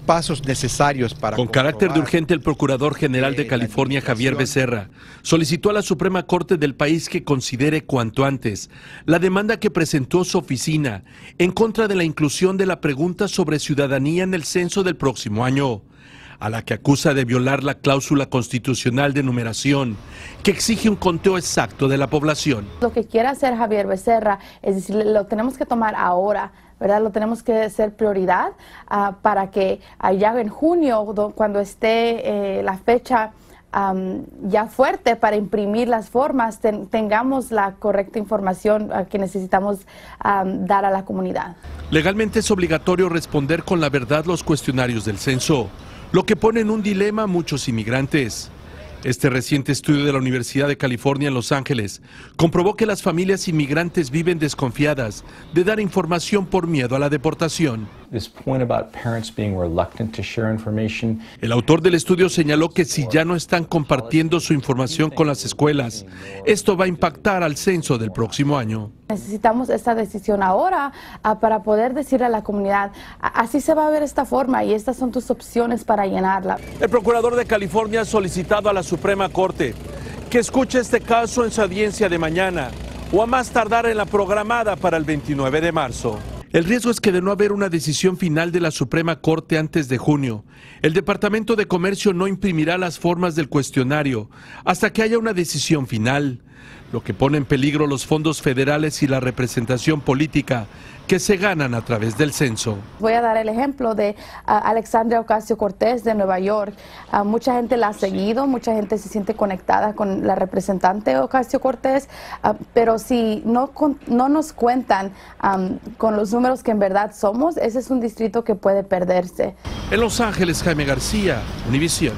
pasos necesarios para... Con carácter de urgente, el Procurador General de California, Javier Becerra, solicitó a la Suprema Corte del país que considere cuanto antes la demanda que presentó su oficina en contra de la inclusión de la pregunta sobre ciudadanía en el censo del próximo año, a la que acusa de violar la cláusula constitucional de numeración que exige un conteo exacto de la población. Lo que quiere hacer Javier Becerra es decir, lo tenemos que tomar ahora ¿verdad? Lo tenemos que ser prioridad uh, para que allá en junio, cuando esté eh, la fecha um, ya fuerte para imprimir las formas, ten, tengamos la correcta información uh, que necesitamos um, dar a la comunidad. Legalmente es obligatorio responder con la verdad los cuestionarios del censo, lo que pone en un dilema a muchos inmigrantes. Este reciente estudio de la Universidad de California en Los Ángeles comprobó que las familias inmigrantes viven desconfiadas de dar información por miedo a la deportación. El autor del estudio señaló que si ya no están compartiendo su información con las escuelas, esto va a impactar al censo del próximo año. Necesitamos esta decisión ahora uh, para poder decirle a la comunidad, así se va a ver esta forma y estas son tus opciones para llenarla. El procurador de California ha solicitado a la Suprema Corte que escuche este caso en su audiencia de mañana o a más tardar en la programada para el 29 de marzo. El riesgo es que de no haber una decisión final de la Suprema Corte antes de junio, el Departamento de Comercio no imprimirá las formas del cuestionario hasta que haya una decisión final, lo que pone en peligro los fondos federales y la representación política que se ganan a través del censo. Voy a dar el ejemplo de uh, Alexandria Ocasio Cortés de Nueva York. Uh, mucha gente la ha seguido, mucha gente se siente conectada con la representante Ocasio Cortés, uh, pero si no, no nos cuentan um, con los números que en verdad somos, ese es un distrito que puede perderse. En Los Ángeles, Jaime García, Univisión.